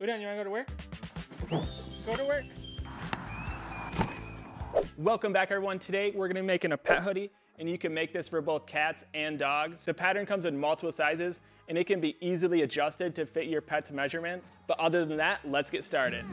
Udon, you wanna go to work? Go to work. Welcome back everyone. Today we're gonna be making a pet hoodie and you can make this for both cats and dogs. The pattern comes in multiple sizes and it can be easily adjusted to fit your pet's measurements. But other than that, let's get started.